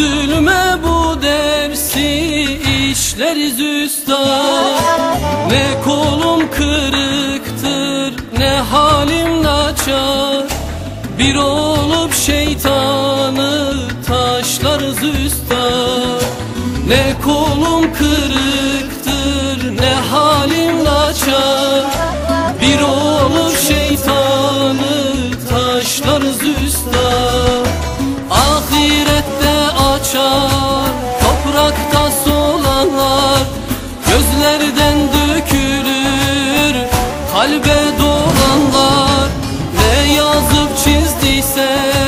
Zulme bu dersi işleriz üstad. Ne kolum kırıktır ne halim naçar. Bir olup şeytanı taşlarız üstad. Ne kolum kırıktır ne halim naçar. Açar toprakta solanlar Gözlerden dökülür kalbe dolanlar. Ne yazıp çizdiyse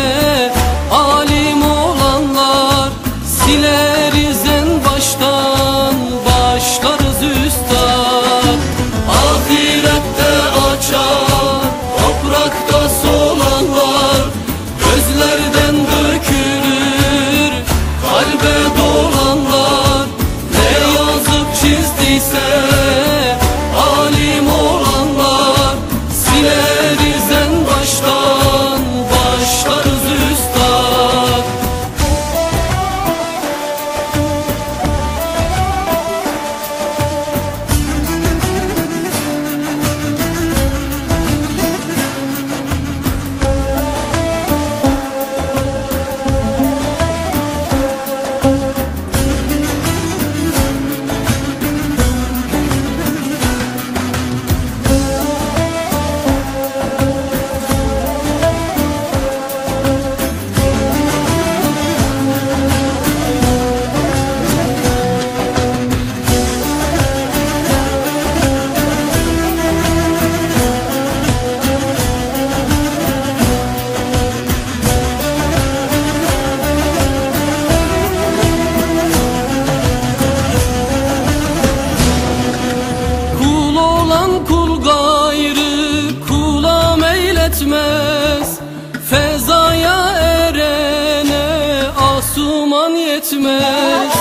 yetmez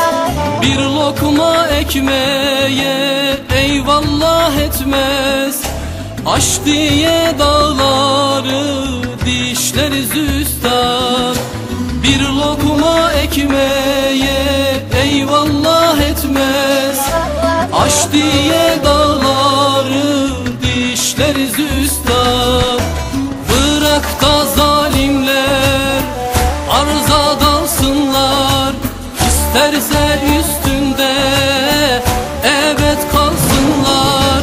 Bir lokma ekmeğe eyvallah etmez. Aş diye dağları dişleriz üstad Bir lokma ekmeğe eyvallah etmez. Aş diye İsterse üstünde evet kalsınlar.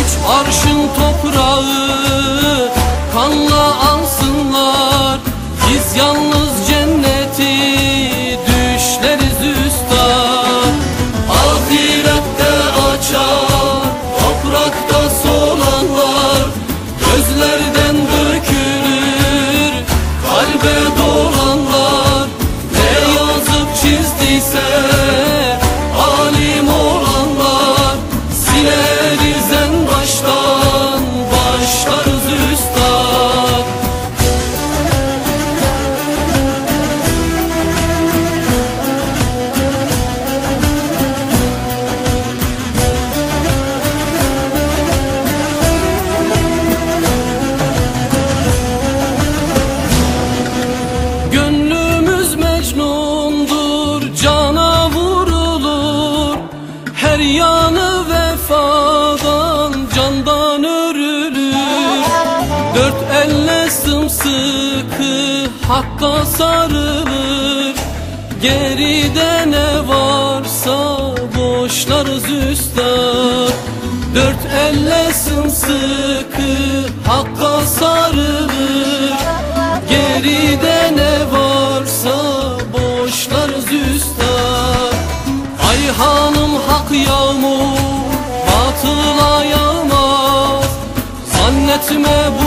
Üç arşın toprağı kanla alsınlar. Biz yalnız Hakka sarılır Geride ne varsa boşlarız üstad. Dört elle sımsıkı Hakka sarılır Geride ne varsa boşlarız üstad. Ay hanım hak yağmur Batıla yağmaz Zannetme bu